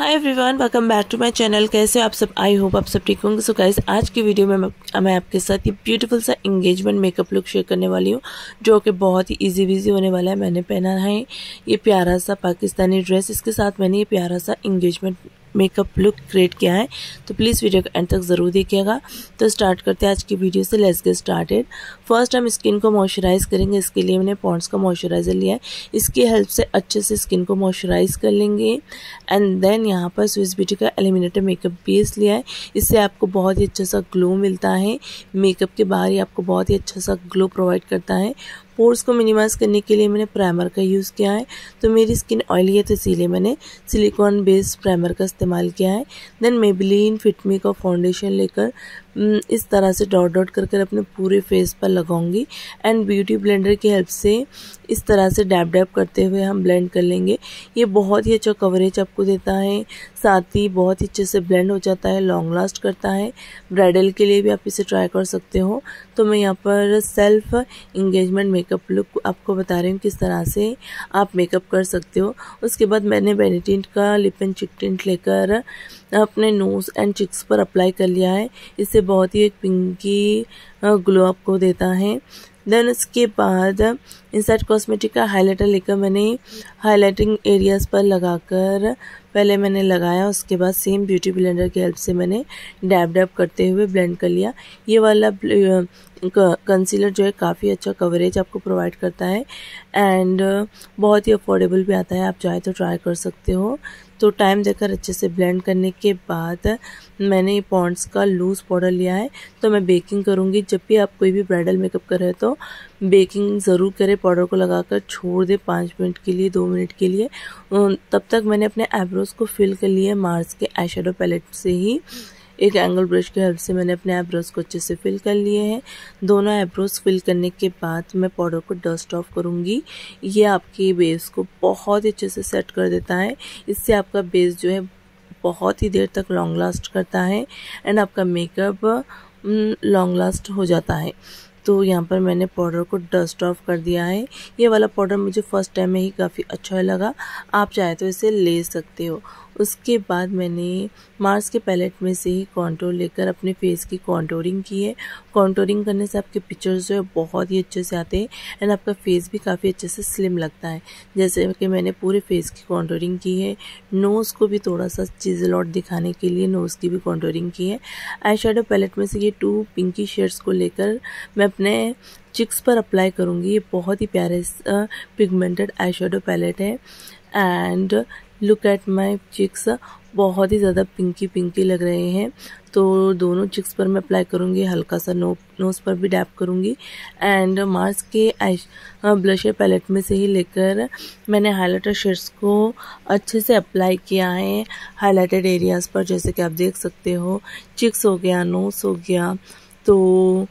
Hi everyone welcome back to my channel कैसे आप सब? आई होप आप सब ठीक होंगे। सो गाइस आज की वीडियो में मैं, आपके साथ ये ब्यूटीफुल सा इंगेजमेंट मेकअप लुक शेयर करने वाली हूँ जो कि बहुत ही इजी विजी होने वाला है। मैंने पहना है ये प्यारा सा पाकिस्तानी ड्रेस इसके साथ मैंने ये प्यारा सा इंगेजमेंट मेकअप लुक क्रिएट किया है तो प्लीज़ वीडियो को एंड तक ज़रूर देखिएगा। तो स्टार्ट करते हैं आज की वीडियो से लेट्स गेट स्टार्टेड फ़र्स्ट हम स्किन को मॉइस्चराइज करेंगे, इसके लिए मैंने पॉन्ड्स का मॉइस्चराइज़र लिया है। इसकी हेल्प से अच्छे से स्किन को मॉइस्चराइज कर लेंगे। एंड देन यहाँ पर स्विस ब्यूटी का एलिमिनेटर मेकअप बेस लिया है। इससे आपको बहुत ही अच्छा सा ग्लो मिलता है। मेकअप के बाहर ही आपको बहुत ही अच्छा सा ग्लो प्रोवाइड करता है। पोर्स को मिनिमाइज करने के लिए मैंने प्राइमर का यूज़ किया है। तो मेरी स्किन ऑयली है तो इसीलिए मैंने सिलिकॉन बेस्ड प्राइमर का इस्तेमाल किया है। देन मेबिलीन फिटमी का फाउंडेशन लेकर इस तरह से डॉट डॉट कर कर अपने पूरे फेस पर लगाऊँगी। एंड ब्यूटी ब्लेंडर की हेल्प से इस तरह से डैप डैप करते हुए हम ब्लेंड कर लेंगे। ये बहुत ही अच्छा कवरेज आपको देता है। साथ ही बहुत ही अच्छे से ब्लेंड हो जाता है लॉन्ग लास्ट करता है। ब्राइडल के लिए भी आप इसे ट्राई कर सकते हो। तो मैं यहाँ पर सेल्फ इंगेजमेंट मेकअप लुक आपको बता रही हूँ किस तरह से आप मेकअप कर सकते हो। उसके बाद मैंने बेनिटिंट का लिप एंड चिक टिंट लेकर अपने नोज़ एंड चिक्स पर अप्लाई कर लिया है। इससे बहुत ही एक पिंकी ग्लो आपको देता है। देन उसके बाद इंसाइड कॉस्मेटिक का हाइलाइटर लेकर मैंने हाइलाइटिंग एरियाज़ पर लगाकर पहले मैंने लगाया, उसके बाद सेम ब्यूटी ब्लेंडर की हेल्प से मैंने डैब डैब करते हुए ब्लेंड कर लिया। ये वाला कंसीलर जो है काफ़ी अच्छा कवरेज आपको प्रोवाइड करता है। एंड बहुत ही अफोर्डेबल भी आता है, आप चाहे तो ट्राई कर सकते हो। तो टाइम देकर अच्छे से ब्लेंड करने के बाद मैंने पॉन्ड्स का लूज़ पाउडर लिया है। तो मैं बेकिंग करूँगी। जब भी आप कोई भी ब्राइडल मेकअप कर रहे तो बेकिंग ज़रूर करें। पाउडर को लगाकर छोड़ दे पाँच मिनट के लिए, दो मिनट के लिए। तब तक मैंने अपने आईब्रोज़ को फिल कर लिया मार्स के आई पैलेट से ही। एक एंगल ब्रश की हेल्प से मैंने अपने आईब्रोज को अच्छे से फिल कर लिए हैं। दोनों आईब्रोज फिल करने के बाद मैं पाउडर को डस्ट ऑफ़ करूँगी। ये आपके बेस को बहुत अच्छे से सेट कर देता है। इससे आपका बेस जो है बहुत ही देर तक लॉन्ग लास्ट करता है एंड आपका मेकअप लॉन्ग लास्ट हो जाता है। तो यहाँ पर मैंने पाउडर को डस्ट ऑफ़ कर दिया है। ये वाला पाउडर मुझे फ़र्स्ट टाइम में ही काफ़ी अच्छा लगा। आप चाहे तो इसे ले सकते हो। उसके बाद मैंने मार्स के पैलेट में से ही कॉन्टोर लेकर अपने फेस की कॉन्टोरिंग की है। कॉन्टोरिंग करने से आपके पिक्चर्स जो है बहुत ही अच्छे से आते हैं एंड आपका फेस भी काफ़ी अच्छे से स्लिम लगता है। जैसे कि मैंने पूरे फेस की कॉन्टोरिंग की है। नोज़ को भी थोड़ा सा चीज़ लॉट दिखाने के लिए नोज़ की भी कॉन्टोरिंग की है। आई शेडो पैलेट में से ये टू पिंकी शेड्स को लेकर मैं अपने चिक्स पर अप्लाई करूँगी। ये बहुत ही प्यारे पिगमेंटेड आई शेडो पैलेट है। And look at my cheeks बहुत ही ज़्यादा पिंकी पिंकी लग रहे हैं। तो दोनों चिक्स पर मैं अप्लाई करूँगी, हल्का सा नो नोज़ पर भी डैप करूँगी। एंड मार्स के आई ब्लशर पैलेट में से ही लेकर मैंने हाइलाइटर शेड्स को अच्छे से अप्लाई किया है। हाइलाइटेड एरियाज़ पर, जैसे कि आप देख सकते हो चिक्स हो गया नोज़ हो गया। तो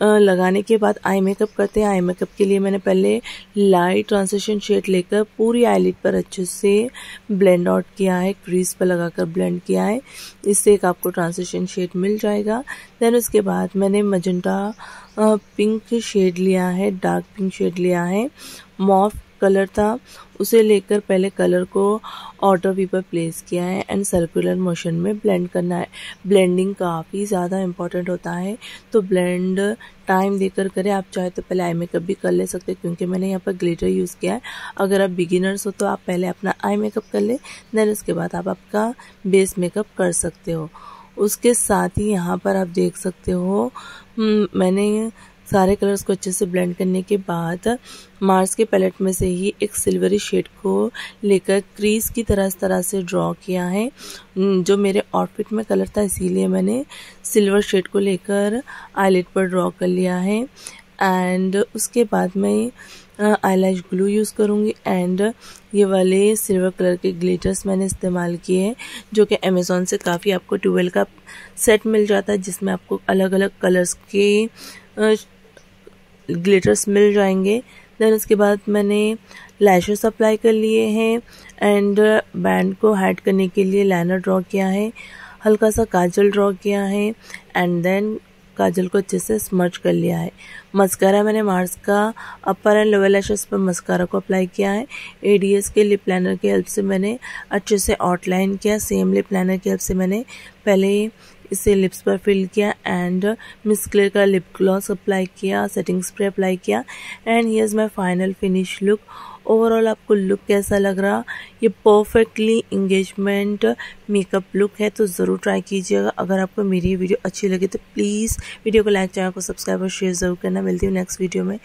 लगाने के बाद आई मेकअप करते हैं। आई मेकअप के लिए मैंने पहले लाइट ट्रांसेशन शेड लेकर पूरी आईलिड पर अच्छे से ब्लेंड आउट किया है। क्रीज पर लगाकर ब्लेंड किया है। इससे एक आपको ट्रांसेशन शेड मिल जाएगा। देन उसके बाद मैंने मजंटा पिंक शेड लिया है डार्क पिंक शेड लिया है। मॉफ कलर था उसे लेकर पहले कलर को ऑटो पर प्लेस किया है एंड सर्कुलर मोशन में ब्लेंड करना है। ब्लेंडिंग काफ़ी ज़्यादा इंपॉर्टेंट होता है तो ब्लेंड टाइम देकर करें। आप चाहे तो पहले आई मेकअप भी कर ले सकते हैं क्योंकि मैंने यहाँ पर ग्लिटर यूज़ किया है। अगर आप बिगिनर्स हो तो आप पहले अपना आई मेकअप कर ले देन उसके बाद आप आपका बेस मेकअप कर सकते हो। उसके साथ ही यहाँ पर आप देख सकते हो हम्म, मैंने सारे कलर्स को अच्छे से ब्लेंड करने के बाद मार्स के पैलेट में से ही एक सिल्वरी शेड को लेकर क्रीज की तरह इस तरह से ड्रॉ किया है। जो मेरे आउटफिट में कलर था, इसीलिए मैंने सिल्वर शेड को लेकर आईलेट पर ड्रॉ कर लिया है। एंड उसके बाद मैं आईलैश ग्लू यूज़ करूँगी एंड ये वाले सिल्वर कलर के ग्लिटर्स मैंने इस्तेमाल किए हैं, जो कि अमेज़ोन से काफ़ी आपको ट्वेल्व का सेट मिल जाता है, जिसमें आपको अलग अलग कलर्स के ग्लिटर्स मिल जाएँगे। देन उसके बाद मैंने लैशेस अप्लाई कर लिए हैं एंड बैंड को हाइड करने के लिए लाइनर ड्रॉ किया है। हल्का सा काजल ड्रॉ किया है एंड देन काजल को अच्छे से स्मर्च कर लिया है। मस्कारा मैंने मार्स का अपर एंड लोअर लैशेस पर मस्कारा को अप्लाई किया है। एडीएस के लिप लाइनर की हेल्प से मैंने अच्छे से आउटलाइन किया। सेम लिप लाइनर की हेल्प से मैंने पहले इसे लिप्स पर फिल किया एंड मिस क्लियर का लिप ग्लॉस अप्लाई किया सेटिंग स्प्रे अप्लाई किया and here's my final finish look overall आपको लुक कैसा लग रहा? ये परफेक्टली इंगेजमेंट मेकअप लुक है तो ज़रूर ट्राई कीजिएगा। अगर आपको मेरी वीडियो अच्छी लगे तो प्लीज़ वीडियो को लाइक चैनल को सब्सक्राइब और शेयर ज़रूर करना। मिलती हूँ नेक्स्ट वीडियो में।